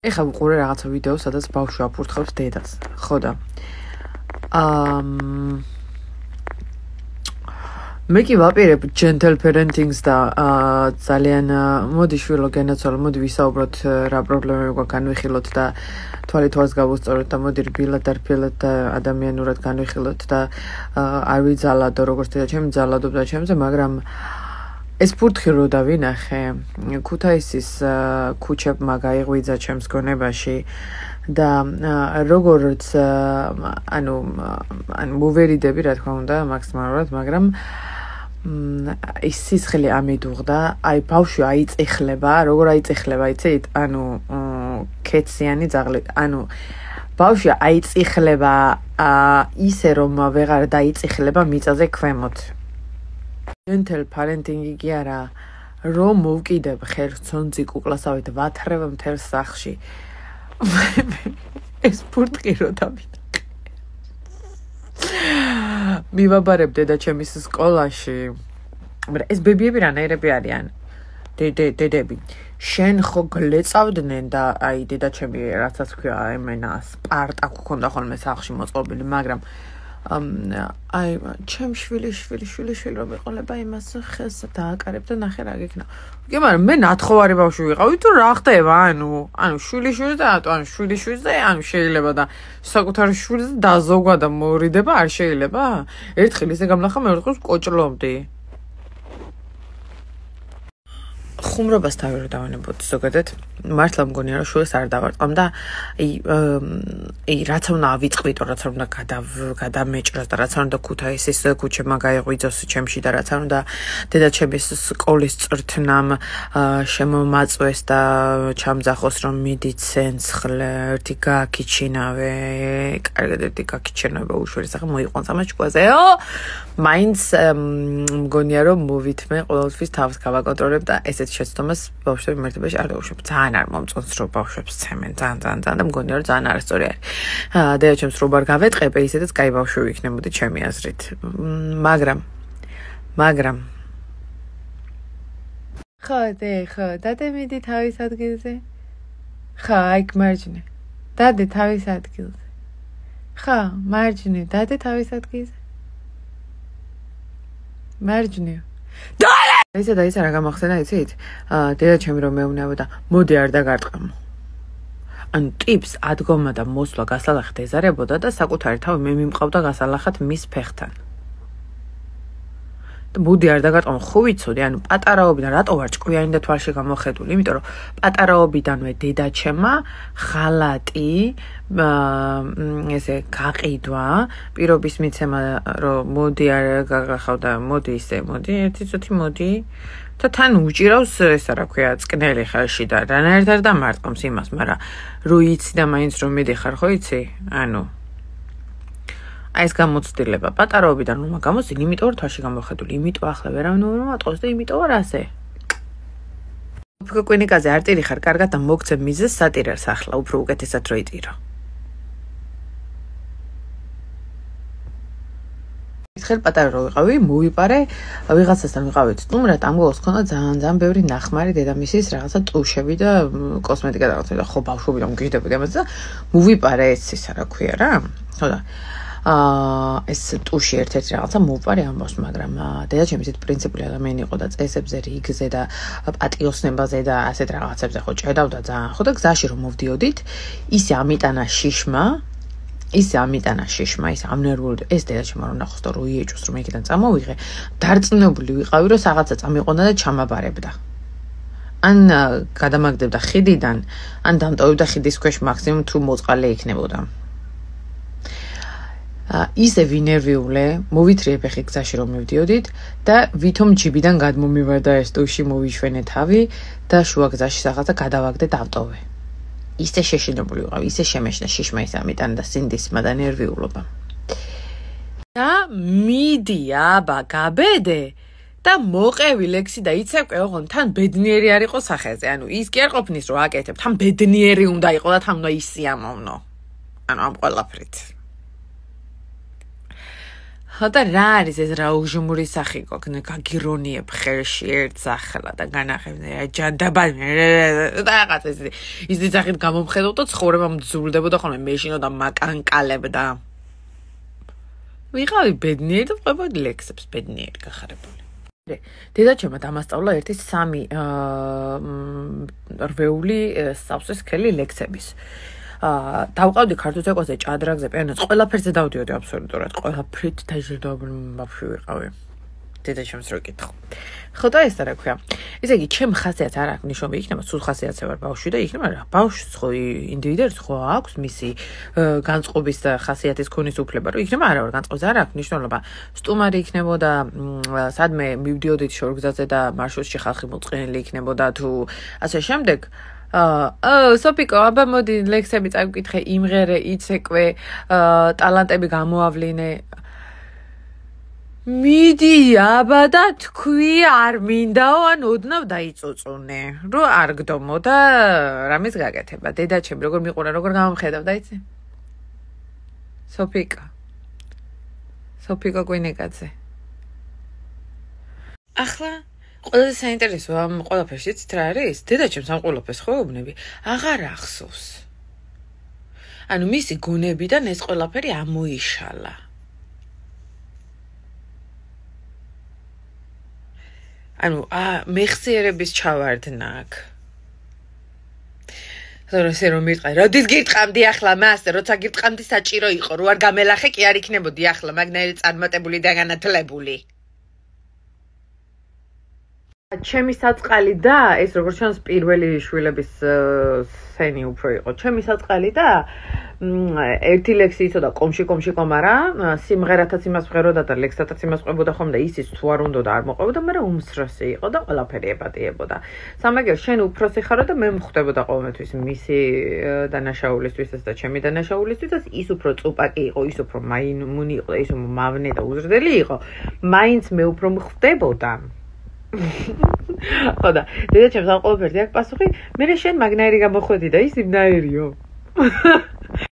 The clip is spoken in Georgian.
ეხლა ვიყურე რაღაცა ვიდეო, სადაც ბავშვი აფურთხავს დედას. ხო და აა მე კი ვაპირებ gentle parenting-ს და აა ძალიან მოდი შვილო გენაცვალო, მოდი ვისაუბროთ რა პრობლემები გვაქვს, განვიხილოთ და თვალი თვალს გავუსწოროთ და მოდი რბილად და რბილად და ადამიანურად განვიხილოთ და არ ვიძალადო როგორც და ჩემი ძალადობდა ჩემზე, მაგრამ აა ეს ფურთხი რო დავინახე ქუთაისის ქუჩებმა გაიღვიძა ჩემს გონებაში და როგორც ანუ ანუ მოვერიდები რა თქმა უნდა მაქსიმალურად მაგრამ ის სისხლი ამიდუღდა აი ბავშვი აიწეხლება როგორ აიწეხლება იცით? ანუ კეციანი ძაღლი ანუ ბავშვი აიწეხლება ისე რომ ვეღარ დაიწეხლება მიწაზე ქვემოთ gentle parenting-ი კი არა რომ მოვკიდებ ხერხს ცონცი კუკლასავით ვათრევ მთელ სახში ეს ფურტკი რო დავინახე მივაბარებ დედა ჩემის სკოლაში. მაგრამ ეს ბებიები რანაირები არიან? დედე დედები შენ ხო გლეწავდნენ და აი დედა ჩემი რაცაც ქვია ემენა სპარტაკ ქონდა ხოლმე სახში მოწყობილი მაგრამ აი ჩემ შვილი შვილი შვილი შვილი რომ ეყოლება იმას ხელს დააკარებ და ნახე რა გიქნა. კი მაგრამ მე ნათხოვარი ბავშვი ვიყავი თუ რა ხდება ანუ ანუ შვილი შვილი და ანუ შვილი შვილი და ანუ შეიძლება და საკუთარი შვილი დაზოგვა და მორიდება არ შეიძლება? ერთხელ ისე გამნახა მეორე დღეს კოჭლობდი. ხუმრობას თავი რო დავანებოთ ზოგადად. მართლა მგონია რომ შუას არ დავარტყამ და აი აი რაც უნდა ავიწყვითო რაც უნდა გადამეჭრას და რაც უნდა ქუთაისის ქუჩებმა გაიღვიძოს ჩემში და რაც უნდა დედა ჩემის სკოლის წრთნამ შემომაწვეს და ჩამძახოს რომ მიდი ცენცხლე ერთი გაკიჩინავე კარგად ერთი გაკიჩინავე უშვერს ახლა მოიყვანს ამას ჭკვაზეო მაინც მგონია რომ მოვითმე ყოველთვის თავს გავაკონტროლებ და ესეც შეცდომას ბავშვები მარტივად არ დაუშვებ. ძალიან არ მომწონს რომ ბავშვებს ცემენ, ძალიან ძალიან ძალიან და მგონია რომ ძალიან არასწორი არის. და ჩემს რო არ გავეტყებე, ისედაც კაი ბავშვი ვიქნებოდი ჩემი აზრით. მაგრამ მაგრამ ხო, დე, ხო, დადემიდი თავის ადგილზე. ხო, აი მარჯვნე. დადე თავის ადგილზე. ხო, მარჯვნე, დადე თავის ადგილზე. მარჯვნე. დაი ისე და ისე რა გამახსენა იცით? აა დედა ჩემი რომ მეუნებოდა, მოდი არ დაგარტყამო. ან ტიპს ადგომა და მოსვლა გასალახეთ ეზარებოდა და საკუთარი თავი მე მიმყავდა გასალახათ მის ფეხთან. ბუდი არ დაგატყო ხო ვიცოდი ანუ პატარაობიდან რატო ვარ ჭკვიანი და თვალში გამოხედული იმიტომ რომ პატარაობიდანვე დედაჩემა ხალატი ესე გაყიდვა. პირობის მიცემა რომ მოდი არ გაგახავდა მოდი ისე მოდი ერთი წუთი მოდი. და თან უჭირავს ესა რა ქვია წკნელი ხალში და რანაირად დამარტყმს იმას მაგრამ რო იცი და მაინც რომ მიდიხარ ხო იცი? ანუ აი ეს გამოცდილება პატარაობიდან რომ გამოსილ, იმიტომ რომ თაში გამოხედული, იმიტომ ახლა ვერავინ ვერ მომატყოს და იმიტომ რომ ასე. უფრო კვინიკაზე არტირი ხარ, კარგად და მოგცემ მიზეს სატირერს ახლა, უფრო უკეთესად რო იტირო. ხელ პატარა რო ვიყავი, მოვიპარე ვიღაცასთან ვიყავით სტუმრად, ამ გოლს ქონდა ძალიან ძალიან ბევრი ნახმარი დედამისის რაღაცა ტუშები და კოსმეტიკა და რაღაცა და ხო ბავშვობიდან მგიჟდებოდი ამაზე და მოვიპარე ეს ისა რა ქვია რა. ხო და აა ეს ტუში ერთ-ერთი რაღაცა მოუპარე ამბავს, მაგრამ დედა ჩემი ისეთ პრინციპული ადამიანი იყო და წესებზე, რიგზე და პატიოსნებაზე და ასეთ რაღაცებზე ხო ჭედავდა ძალიან. ხო და გზაში რომ მოვდიოდით, ისე ამიტანა შიშმა ისე ამიტანა შიშმა, ისე ამნერვული ეს დედა ჩემო რომ ნახოს და რო იეჭოს რომ იქიდან წამოვიღე, დარწმუნებული ვიყავი რომ რაღაცა წამიყონა და ჩამაბარებდა. ან გადამაგდებდა ხიდიდან, ან დამტოვებდა ხიდის ქვეშ მაქსიმუმ თუ მოწყალე იქნებოდა. ისე ვინერვიულე, მოვითრიებ ახი გზაში რომ მივდიოდით და ვითომ ჯიბიდან გადმომივარდა ეს ტუში მოვიშვენე თავი და შუა გზაში რაღაცა გადავაგდე დავტოვე. ისე შეშინებული ვიყავ, ისე შემეშნა შიშმა ის ამიტან და სინდისმა და ნერვიულობა. და მიდი აბა გაბედე და მოყევი ლექსი და იცეკვე ოღონ თან ბედნიერი არ იყო სახეზე. ანუ ის კი არ ყოფნის რომ აკეთებ, თან ბედნიერი უნდა იყო და თან უნდა ისიამოვნო. ანუ ამ ყველაფრით. ხოდა რა არის ეს რა უჟმური სახი? გოგნა გაგირონიებ ხელში ერთ სახლა და განახებ ჯანდაბა და რაღაც ეს ის ძახით გამომხედავ და ცხოვრება მძულდებოდა ხოლმე მეშინო და მაკანკალებდა ვიღავი ბედნიერი და ყვებოდი ლექსებს ბედნიერი გახარებული. დედაჩემმა დამასწავლა ერთი სამი რვეული სავსეს ხელი ლექსების აა დავყავდი ქართულ ცეკვაზე, ჭადრაგზე, პიანოზე, ყველაფერზე დავდიოდი აბსოლუტურად, ყველაფრით დაჟილდოებული ბავშვი ვიყავი. დედა ჩემს რო კითხო. ხო და ეს რა ქვია. ესე იგი, ჩემ ხასიათს არ აქვს ნიშნობა, იქნება სულ ხასიათზე ვარ ბავშვი და იქნება რა. ბავშვს ხო ინდივიდუალს ხო აქვს მისი განწყობის და ხასიათის ქონის უფლება, რომ იქნება არა ვარ განწყობს არ აქვს ნიშნობა. სტუმარი იქნებოდა სადმე მივდიოდით შორგზაზე და მარშრუტში ხალხი მოწყენილი იქნებოდა თუ ასე შემდეგ. აა სოფიკო აბა მოდი ლექსები წავიკითხე იმღერე იცეკვე ტალანტები გამოავლინე. მიდი აბა და თქვი არ მინდაო ან ოდნავ დაიწოწუნე რო არ გდომო და რამის გაკეთება. დედაჩემ როგორ მიყურა როგორ გამომხედავ და იცი სოფიკა სოფიკა გვინეკაძე ახლა ყველაზე საინტერესო ამ ყველაფერში ცით რა არის? დედაჩემს ამ ყველაფერს ხო უბნები? აღარ ახსოვს. ანუ მისი გონებიდან ეს ყველაფერი ამოიშალა. ანუ ა მეხსიერების ჩავარდნა აქ. ზოროსე რომ მიყაი, როდის გიტყამდი ახლა მას, როცა გიტყამდი საჭირო იყო, რო არ გამელახე კი არ იქნებოდი ახლა მაგნაირი წარმატებული და განათლებული. ჩემი საწყალი და ეს როგორც ჩანს პირველი შვილების სენი უფრო იყო. ჩემი საწყალი და ერთი ლექსი იცოდა კომში კომში კომარა, სიმღერათაც იმას ვღეროდა და ლექსათაც იმას ყვებოდა ხომ და ისიც თუ არ უნდა და არ მოყვებოდა, მაგრამ უმსროსი იყო და ყველაფერი ეპატიებოდა. სამაგერ შენ უფროსი ხარო და მე მხვდებოდა ყოველთვის მისი დანაშაულისთვისაც და ჩემი დანაშაულისთვისაც ის უფრო წუპაკი იყო, ის უფრო მაინმუნი იყო, ის უფრო მავნე და უზრდელი იყო. მაინც მე უფრო მხვდებოდა. ხოდა დედა ჩემს ამ ყოველფერზე აქვს პასუხი მე შენ მაგნაირი გამოხვედი და ის იმნაირიო